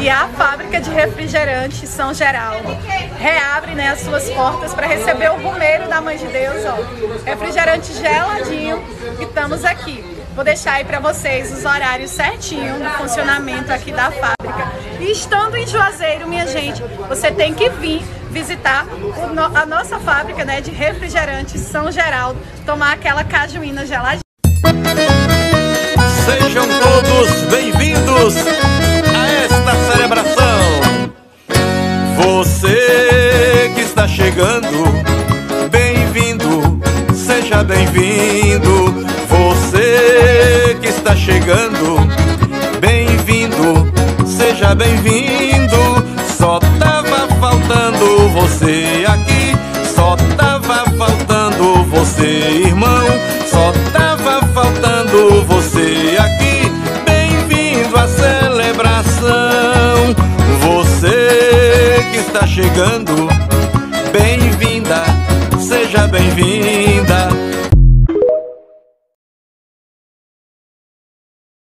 e a fábrica de refrigerante São Geraldo reabre né, as suas portas para receber o rumeiro da Mãe de Deus, ó. Refrigerante geladinho e estamos aqui. Vou deixar aí para vocês os horários certinho do funcionamento aqui da fábrica. E estando em Juazeiro, minha gente, você tem que vir visitar no, a nossa fábrica né, de refrigerante São Geraldo, tomar aquela cajuína geladinha. Sejam todos bem-vindos está chegando, bem-vindo, seja bem-vindo. Você que está chegando, bem-vindo, seja bem-vindo. Só tava faltando você aqui, só tava faltando você, irmão. Só tava faltando você aqui. Bem-vindo à celebração. Você que está chegando, bem-vinda, seja bem-vindo.